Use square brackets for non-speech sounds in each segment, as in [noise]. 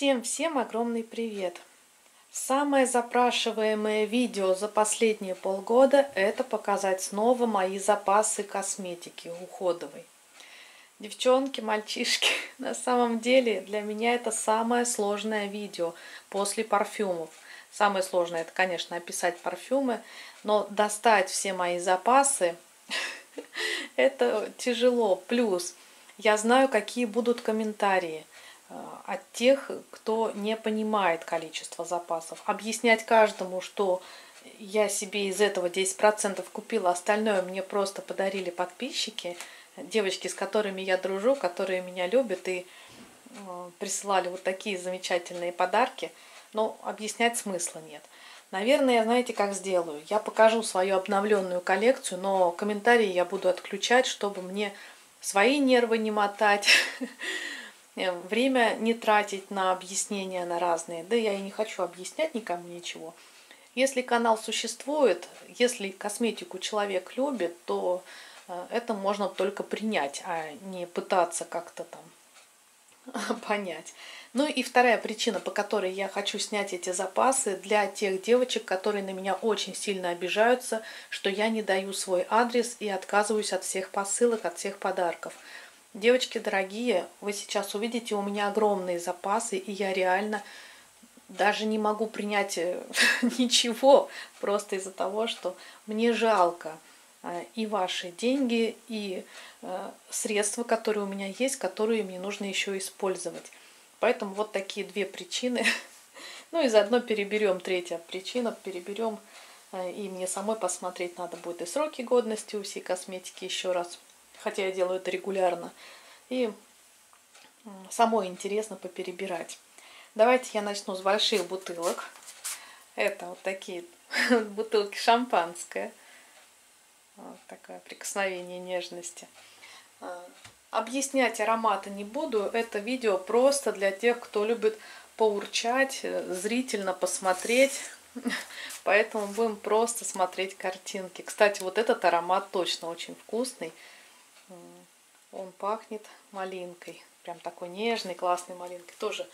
Всем-всем огромный привет! Самое запрашиваемое видео за последние полгода – это показать снова мои запасы косметики уходовой. Девчонки, мальчишки, [laughs] на самом деле для меня это самое сложное видео после парфюмов. Самое сложное – это, конечно, описать парфюмы, но достать все мои запасы [laughs] – это тяжело. Плюс я знаю, какие будут комментарии – от тех, кто не понимает количество запасов. Объяснять каждому, что я себе из этого 10% купила, остальное мне просто подарили подписчики, девочки, с которыми я дружу, которые меня любят и э, присылали вот такие замечательные подарки, но объяснять смысла нет. Наверное, знаете, как сделаю? Я покажу свою обновленную коллекцию, но комментарии я буду отключать, чтобы мне свои нервы не мотать, Э, [laughs] время не тратить на объяснения на разные. Да я и не хочу объяснять никому ничего. Если канал существует, если косметику человек любит, то э, это можно только принять, а не пытаться как-то там [laughs] понять. Ну и вторая причина, по которой я хочу снять эти запасы для тех девочек, которые на меня очень сильно обижаются, что я не даю свой адрес и отказываюсь от всех посылок, от всех подарков. Девочки дорогие, вы сейчас увидите, у меня огромные запасы, и я реально даже не могу принять э, [laughs] ничего, просто из-за того, что мне жалко э, и ваши деньги, и э, средства, которые у меня есть, которые мне нужно еще использовать. Поэтому вот такие две причины. [laughs] Ну и заодно переберем третья причина, переберем, и мне самой посмотреть надо будет и сроки годности у всей косметики еще раз хотя я делаю это регулярно. И самой интересно поперебирать. Давайте я начну с больших бутылок. Это вот такие [laughs] бутылки шампанское. Вот такое прикосновение нежности. А, объяснять ароматы не буду. Это видео просто для тех, кто любит поурчать, зрительно посмотреть. [laughs] Поэтому будем просто смотреть картинки. Кстати, вот этот аромат точно очень вкусный. Он пахнет малинкой. Прям такой нежный, классный малинкой. Тоже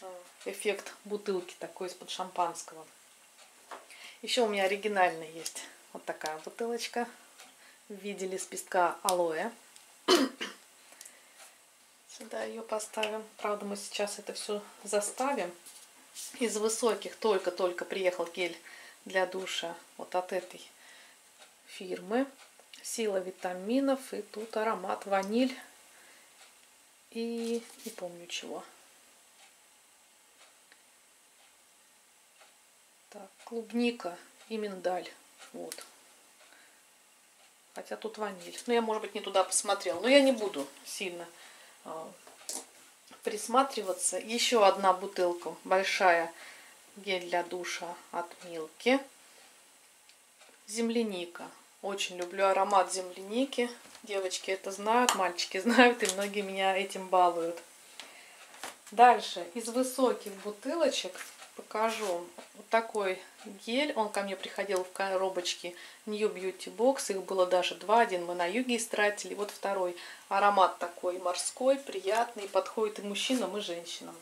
э, эффект бутылки такой из-под шампанского. Еще у меня оригинальный есть вот такая бутылочка в виде лепестка алоэ. [coughs] Сюда ее поставим. Правда, мы сейчас это все заставим. Из высоких только-только приехал гель для душа вот от этой фирмы сила витаминов. И тут аромат ваниль и не помню чего. Так, клубника и миндаль. Вот. Хотя тут ваниль. Ну, я, может быть, не туда посмотрела. Но я не буду сильно э, присматриваться. Еще одна бутылка большая гель для душа от Милки. Земляника. Очень люблю аромат земляники. Девочки это знают, мальчики [laughs] знают, и многие меня этим балуют. Дальше из высоких бутылочек покажу вот такой гель. Он ко мне приходил в коробочке New Beauty Box. Их было даже два. Один мы на юге истратили. Вот второй. Аромат такой морской, приятный. Подходит и мужчинам, и женщинам.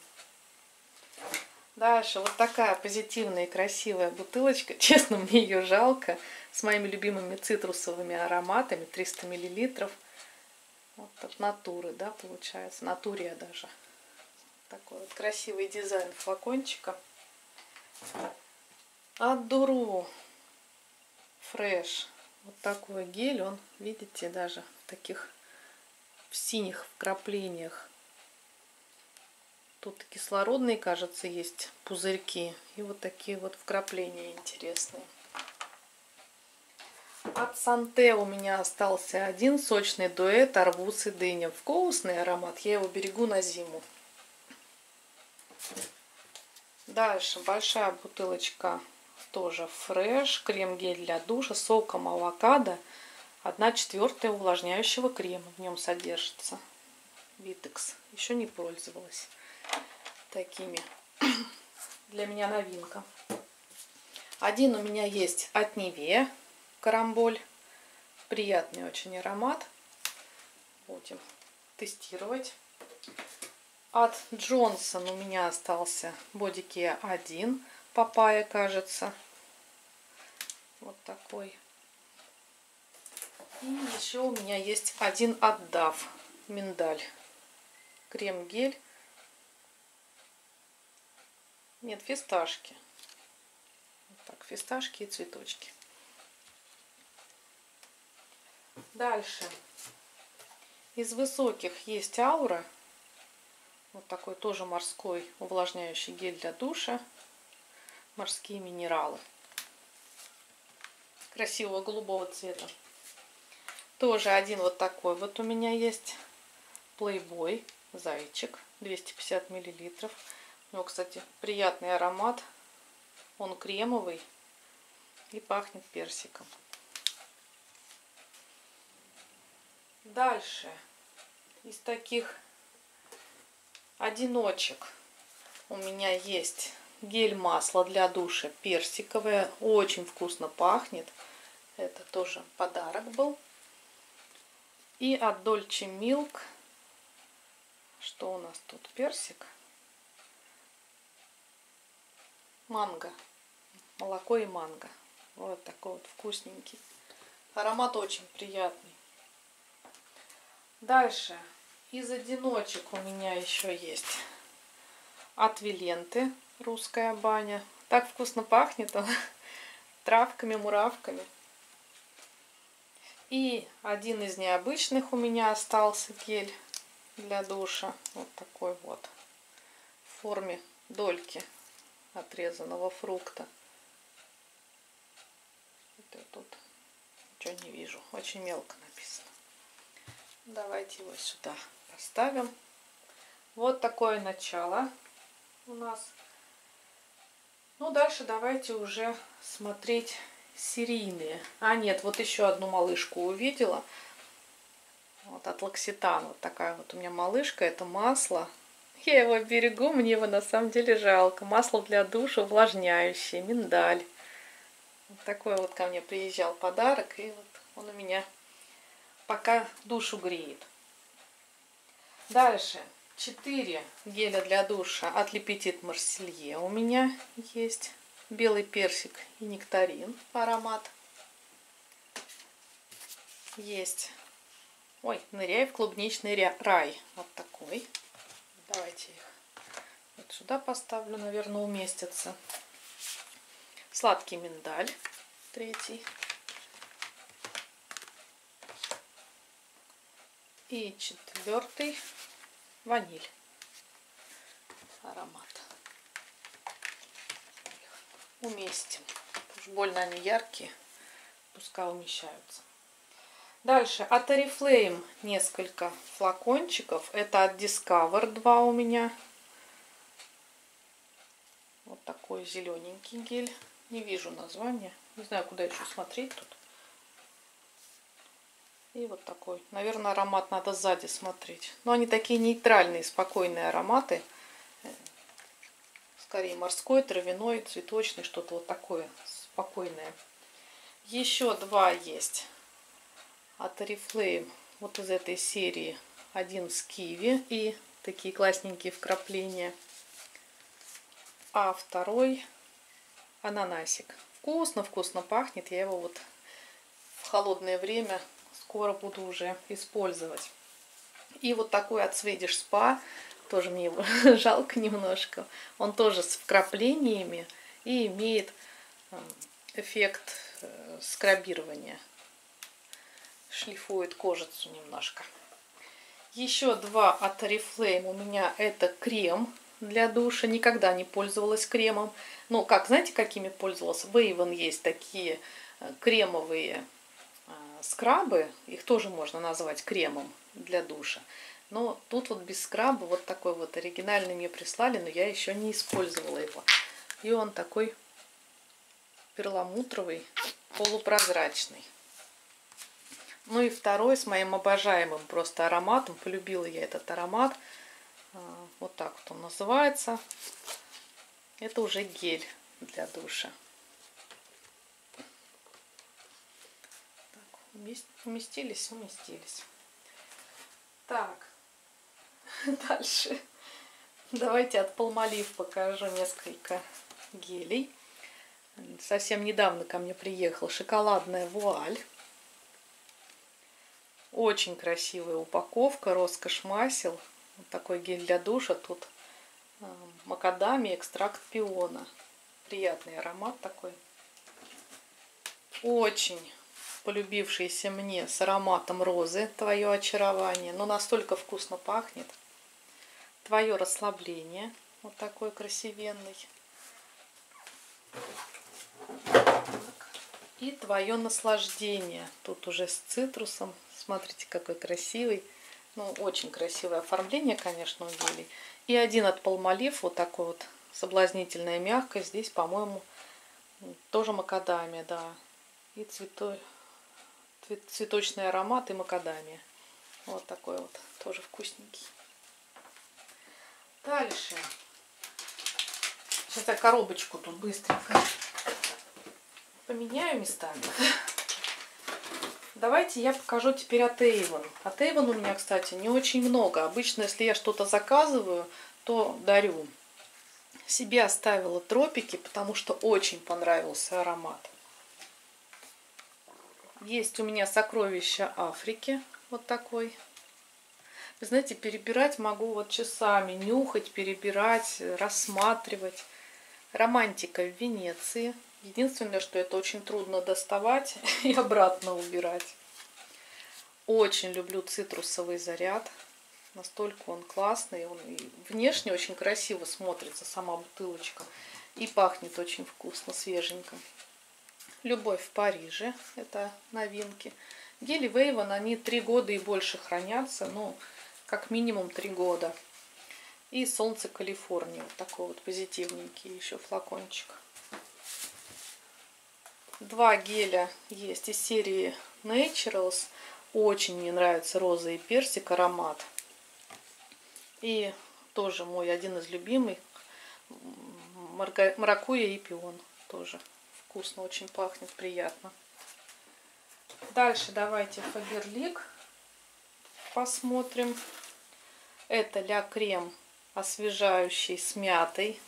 Дальше вот такая позитивная и красивая бутылочка. [laughs] Честно, мне ее жалко. С моими любимыми цитрусовыми ароматами. 300 миллилитров. Вот от натуры, да, получается. Натурия даже. Такой вот красивый дизайн флакончика. От Фреш. Вот такой гель. Он, видите, даже в таких в синих вкраплениях Тут кислородные, кажется, есть пузырьки. И вот такие вот вкрапления интересные. От Санте у меня остался один сочный дуэт арбуз и дыня. Вкусный аромат, я его берегу на зиму. Дальше большая бутылочка тоже фреш, крем-гель для душа, соком авокадо. 1 четвертая увлажняющего крема в нем содержится. Витекс. Еще не пользовалась такими. Для меня новинка. Один у меня есть от Неве карамболь. Приятный очень аромат. Будем тестировать. От Джонсон у меня остался бодики 1 папайя, кажется. Вот такой. И еще у меня есть один отдав миндаль. Крем-гель. Нет, фисташки. Вот так, фисташки и цветочки. Дальше. Из высоких есть аура. Вот такой тоже морской увлажняющий гель для душа. Морские минералы. Красивого голубого цвета. Тоже один вот такой вот у меня есть. Playboy зайчик. 250 миллилитров. У него, кстати, приятный аромат. Он кремовый и пахнет персиком. Дальше. Из таких одиночек у меня есть гель-масло для душа персиковое. Очень вкусно пахнет. Это тоже подарок был. И от Dolce Milk. Что у нас тут? Персик. Манго. Молоко и манго. Вот такой вот вкусненький. Аромат очень приятный. Дальше. Из одиночек у меня еще есть от Виленты русская баня. Так вкусно пахнет он [laughs] травками, муравками. И один из необычных у меня остался гель для душа. Вот такой вот. В форме дольки отрезанного фрукта. Это тут ничего не вижу. Очень мелко написано. Давайте его сюда поставим. Вот такое начало у нас. Ну, дальше давайте уже смотреть серийные. А, нет, вот еще одну малышку увидела. Вот от Локситан. Вот такая вот у меня малышка. Это масло. Я его берегу, мне его на самом деле жалко. Масло для душа увлажняющее, миндаль. Вот такой вот ко мне приезжал подарок. И вот он у меня пока душу греет. Дальше. 4 геля для душа от Лепетит Марселье у меня есть. Белый персик и нектарин аромат. Есть. Ой, ныряй в клубничный рай. Вот такой. Давайте их вот сюда поставлю, наверное, уместится. Сладкий миндаль. Третий. И четвертый ваниль. Аромат. Уместим. Уж больно они яркие. Пускай умещаются. Дальше от Oriflame несколько флакончиков. Это от Discover 2 у меня. Вот такой зелененький гель. Не вижу названия. Не знаю, куда еще смотреть тут. И вот такой. Наверное, аромат надо сзади смотреть. Но они такие нейтральные, спокойные ароматы. Скорее морской, травяной, цветочный, что-то вот такое спокойное. Еще два есть от Oriflame. Вот из этой серии. Один с киви и такие классненькие вкрапления. А второй ананасик. Вкусно-вкусно пахнет. Я его вот в холодное время скоро буду уже использовать. И вот такой от Swedish Spa, тоже мне его [laughs] жалко немножко. Он тоже с вкраплениями и имеет э, эффект э, скрабирования. Шлифует кожицу немножко. Еще два от Oriflame у меня это крем для душа. Никогда не пользовалась кремом. Ну, как, знаете, какими пользовалась? В Avon есть такие э, кремовые скрабы, их тоже можно назвать кремом для душа. Но тут вот без скраба вот такой вот оригинальный мне прислали, но я еще не использовала его. И он такой перламутровый, полупрозрачный. Ну и второй с моим обожаемым просто ароматом. Полюбила я этот аромат. А, вот так вот он называется. Это уже гель для душа. Уместились, уместились. Так, [laughs] дальше. Давайте от Palmolive покажу несколько гелей. Совсем недавно ко мне приехал шоколадная вуаль. Очень красивая упаковка, роскошь масел. Вот такой гель для душа. Тут э, макадамия, экстракт пиона. Приятный аромат такой. Очень полюбившийся мне с ароматом розы «Твое очарование». Но настолько вкусно пахнет. «Твое расслабление». Вот такой красивенный. И «Твое наслаждение». Тут уже с цитрусом. Смотрите, какой красивый. Ну, очень красивое оформление, конечно, у гелей. И один от Palmolive, вот такой вот соблазнительная мягкость. Здесь, по-моему, тоже макадамия, да. И цветой, цветочный аромат и макадамия. Вот такой вот, тоже вкусненький. Дальше. Сейчас я коробочку тут быстренько поменяю местами. Давайте я покажу теперь от Avon. От Avon у меня, кстати, не очень много. Обычно, если я что-то заказываю, то дарю. Себе оставила тропики, потому что очень понравился аромат. Есть у меня сокровища Африки. Вот такой. Вы знаете, перебирать могу вот часами. Нюхать, перебирать, рассматривать. Романтика в Венеции. Единственное, что это очень трудно доставать [laughs] и обратно убирать. Очень люблю цитрусовый заряд. Настолько он классный. Он внешне очень красиво смотрится, сама бутылочка. И пахнет очень вкусно, свеженько. Любовь в Париже. Это новинки. Гели Вейван, они три года и больше хранятся. Ну, как минимум три года. И Солнце Калифорнии. Вот такой вот позитивненький еще флакончик. Два геля есть из серии Naturals. Очень мне нравится роза и персик аромат. И тоже мой один из любимых. Маракуя и пион. Тоже вкусно, очень пахнет, приятно. Дальше давайте Фаберлик посмотрим. Это ля крем освежающий с мятой.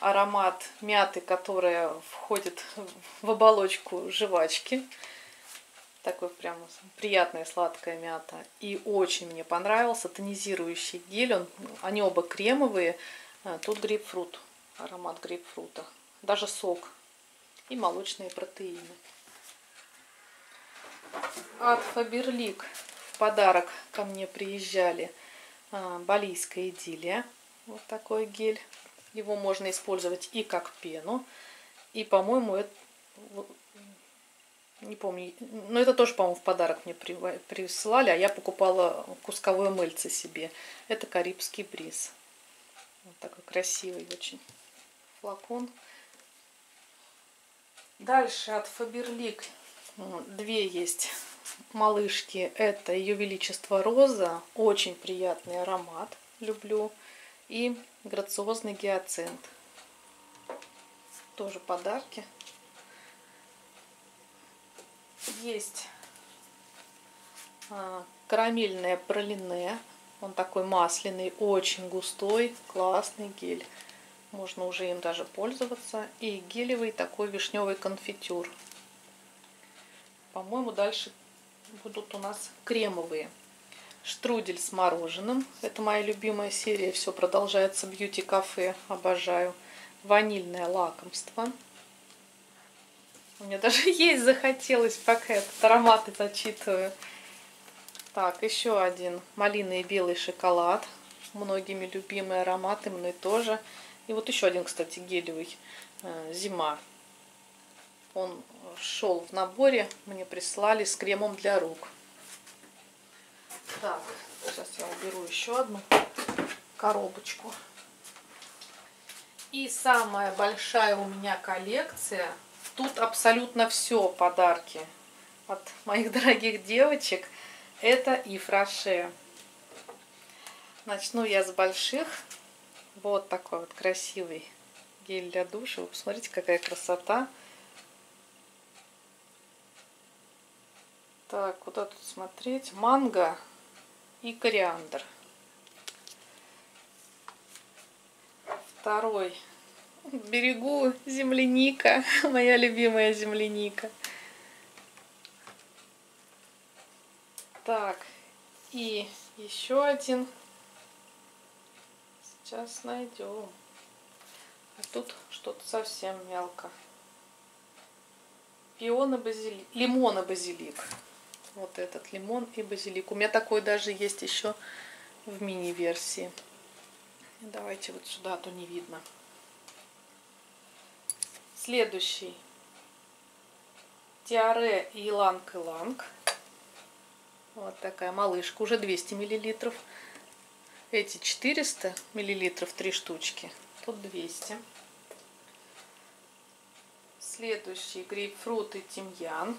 Аромат мяты, которая входит в оболочку жвачки. Такой прям приятная сладкая мята. И очень мне понравился тонизирующий гель. Он, они оба кремовые. А, тут грейпфрут, аромат грейпфрута. Даже сок и молочные протеины. От Фаберлик в подарок ко мне приезжали а, балийская идиллия. Вот такой гель. Его можно использовать и как пену. И, по-моему, это, не помню, но это тоже, по-моему, в подарок мне присылали, а я покупала кусковое мыльце себе. Это карибский бриз. Вот такой красивый очень флакон. Дальше от Фаберлик две есть малышки. Это Ее Величество Роза. Очень приятный аромат. Люблю. И грациозный гиацинт. Тоже подарки. Есть а, карамельное пролине. Он такой масляный, очень густой, классный гель. Можно уже им даже пользоваться. И гелевый такой вишневый конфитюр. По-моему, дальше будут у нас кремовые. Штрудель с мороженым. Это моя любимая серия. Все продолжается бьюти-кафе. Обожаю. Ванильное лакомство. Мне даже [laughs] есть захотелось, пока этот аромат зачитываю. Так, еще один. Малиный и белый шоколад. Многими любимые ароматы, мной тоже. И вот еще один, кстати, гелевый э, зима. Он шел в наборе, мне прислали с кремом для рук. Так, сейчас я уберу еще одну коробочку. И самая большая у меня коллекция. Тут абсолютно все подарки от моих [laughs] дорогих девочек. Это и фраше. Начну я с больших. Вот такой вот красивый гель для душа. Вы посмотрите, какая красота. Так, куда тут смотреть? Манго и кориандр. Второй. Берегу земляника. [laughs] Моя любимая земляника. Так, и еще один. Сейчас найдем. А тут что-то совсем мелко. Пион и базилик. Лимон и базилик. Вот этот лимон и базилик. У меня такой даже есть еще в мини-версии. Давайте вот сюда, а то не видно. Следующий. Тиаре Иланг-Иланг. Вот такая малышка, уже 200 миллилитров. Эти 400 миллилитров, три штучки. Тут 200. Следующий грейпфрут и тимьян.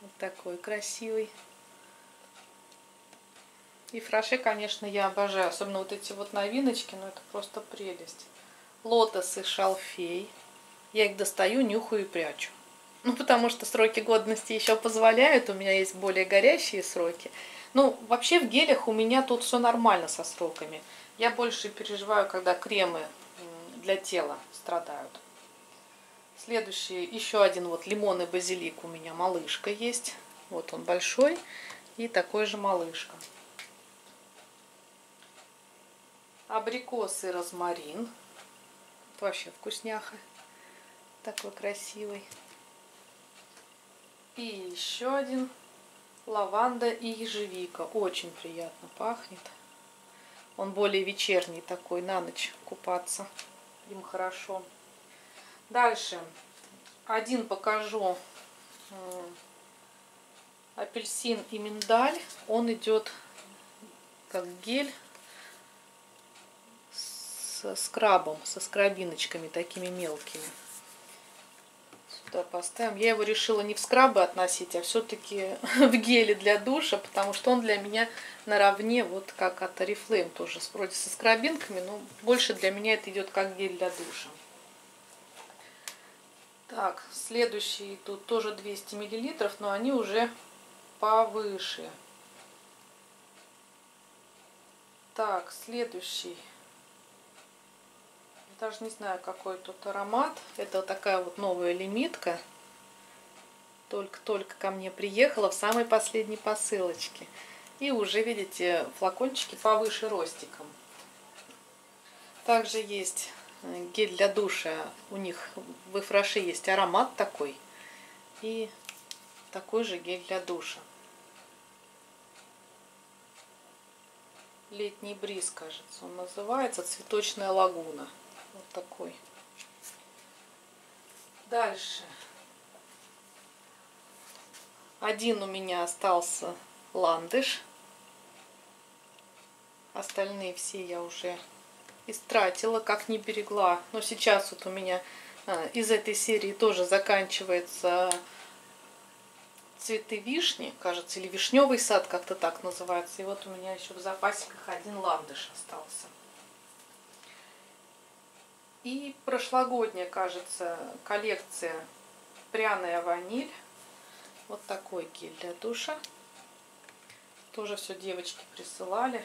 Вот такой красивый. И фраше, конечно, я обожаю. Особенно вот эти вот новиночки, но это просто прелесть. Лотос и шалфей. Я их достаю, нюхаю и прячу. Ну, потому что сроки годности еще позволяют. У меня есть более горящие сроки. Ну, вообще в гелях у меня тут все нормально со сроками. Я больше переживаю, когда кремы для тела страдают. Следующий, еще один вот лимон и базилик у меня малышка есть. Вот он большой и такой же малышка. Абрикос и розмарин. Это вообще вкусняха. Такой красивый. И еще один лаванда и ежевика. Очень приятно пахнет. Он более вечерний такой, на ночь купаться. Им хорошо. Дальше. Один покажу. Апельсин и миндаль. Он идет как гель с скрабом, со скрабиночками такими мелкими сюда поставим. Я его решила не в скрабы относить, а все-таки [laughs] в геле для душа, потому что он для меня наравне, вот как от Oriflame тоже, вроде со скрабинками, но больше для меня это идет как гель для душа. Так, следующий тут тоже 200 миллилитров, но они уже повыше. Так, следующий даже не знаю, какой тут аромат. Это такая вот новая лимитка. Только-только ко мне приехала в самой последней посылочке. И уже, видите, флакончики повыше ростиком. Также есть гель для душа. У них в Эфраше есть аромат такой. И такой же гель для душа. Летний бриз, кажется, он называется. Цветочная лагуна. Вот такой. Дальше. Один у меня остался ландыш. Остальные все я уже истратила, как не берегла. Но сейчас вот у меня а, из этой серии тоже заканчивается цветы вишни, кажется, или вишневый сад, как-то так называется. И вот у меня еще в запасиках один ландыш остался. И прошлогодняя, кажется, коллекция пряная ваниль. Вот такой гель для душа. Тоже все девочки присылали.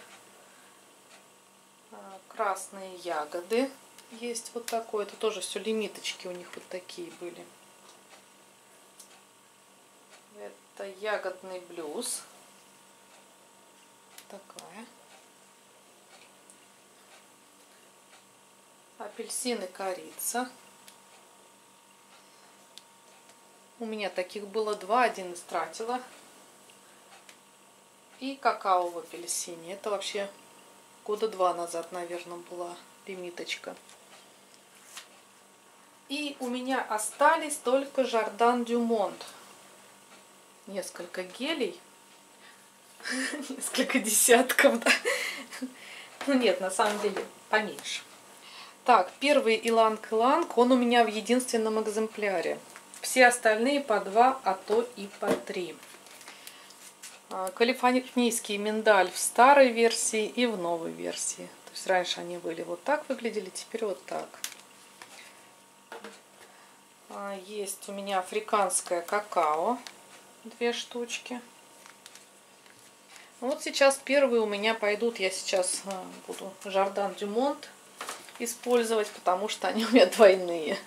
А, красные ягоды есть вот такой. Это тоже все лимиточки у них вот такие были. Это ягодный блюз. Такая. апельсин и корица. У меня таких было два, один истратила. И какао в апельсине. Это вообще года два назад, наверное, была лимиточка. И у меня остались только Жардан Дюмонт. Несколько гелей. [laughs] Несколько десятков, да. Ну нет, на самом деле поменьше. Так, первый иланг-иланг, он у меня в единственном экземпляре. Все остальные по два, а то и по три. А, калифорнийский миндаль в старой версии и в новой версии. То есть раньше они были вот так выглядели, теперь вот так. А, есть у меня африканское какао, две штучки. Вот сейчас первые у меня пойдут, я сейчас а, буду Жардан Дюмонт использовать, потому что они у меня двойные.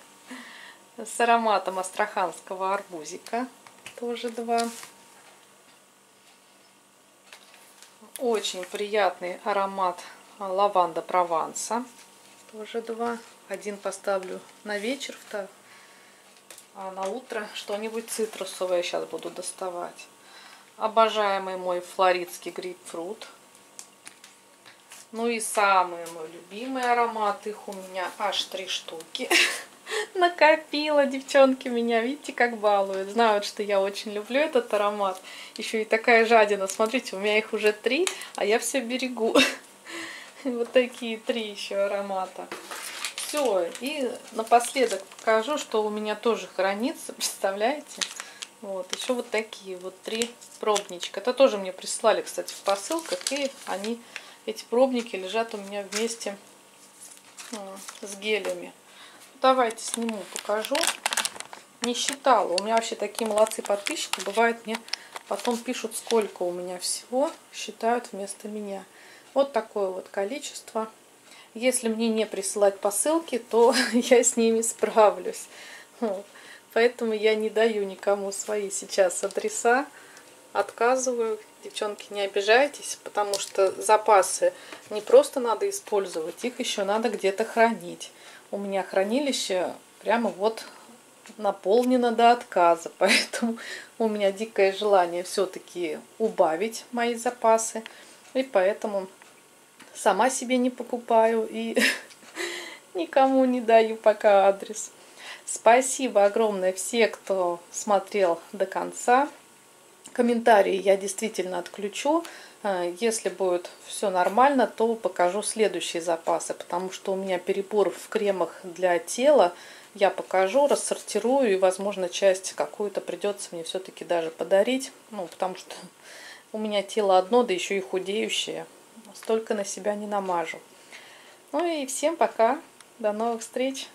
С ароматом астраханского арбузика. Тоже два. Очень приятный аромат лаванда Прованса. Тоже два. Один поставлю на вечер, а на утро что-нибудь цитрусовое сейчас буду доставать. Обожаемый мой флоридский грейпфрут. Ну и самый мой любимый аромат, их у меня аж три штуки. [laughs] [laughs] Накопила, девчонки, меня, видите, как балуют. Знают, что я очень люблю этот аромат. Еще и такая жадина. Смотрите, у меня их уже три, а я все берегу. [laughs] Вот такие три еще аромата. Все, и напоследок покажу, что у меня тоже хранится, [laughs] представляете? Вот, еще вот такие вот три пробничка. Это тоже мне прислали, кстати, в посылках, и они, эти пробники лежат у меня вместе с гелями. Давайте сниму, покажу. Не считала. У меня вообще такие молодцы подписчики. Бывает мне потом пишут, сколько у меня всего, считают вместо меня. Вот такое вот количество. Если мне не присылать посылки, то [laughs] я с ними справлюсь. Поэтому я не даю никому свои сейчас адреса. Отказываю. Девчонки, не обижайтесь, потому что запасы не просто надо использовать, их еще надо где-то хранить. У меня хранилище прямо вот наполнено до отказа, [laughs] поэтому у меня дикое желание все-таки убавить мои запасы, и поэтому сама себе не покупаю и [laughs] никому не даю пока адрес. Спасибо огромное все, кто смотрел до конца. Комментарии я действительно отключу. Э, если будет все нормально, то покажу следующие запасы, потому что у меня перебор в кремах для тела. Я покажу, рассортирую, и, возможно, часть какую-то придется мне все-таки даже подарить. Ну, потому что у меня тело одно, да еще и худеющее. Столько на себя не намажу. Ну и всем пока. До новых встреч.